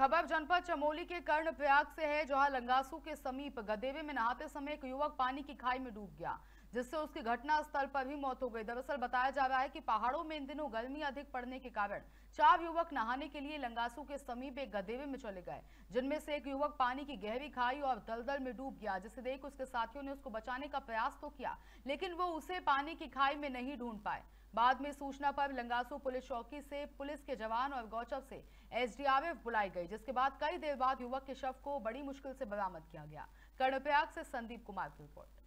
खबर जनपद चमोली के कर्ण प्रयाग से है, जहाँ लंगासू के समीप गदेवे में नहाते समय एक युवक पानी की खाई में डूब गया। जिससे उसकी घटना स्थल पर ही मौत हो गई। दरअसल बताया जा रहा है कि पहाड़ों में इन दिनों गर्मी अधिक पड़ने के कारण चार युवक नहाने के लिए लंगासू के समीप एक गदेवे में चले गए, जिनमें से एक युवक पानी की गहरी खाई और दलदल में डूब गया जिसे देख उसके साथियों ने उसको बचाने का प्रयास तो किया, लेकिन वो उसे पानी की खाई में नहीं ढूंढ पाए। बाद में सूचना पर लंगासू पुलिस चौकी से, पुलिस के जवान और गौचर से एसडीआरएफ बुलाई गई, जिसके बाद कई देर बाद युवक के शव को बड़ी मुश्किल से बरामद किया गया। कर्णप्रयाग से संदीप कुमार की रिपोर्ट।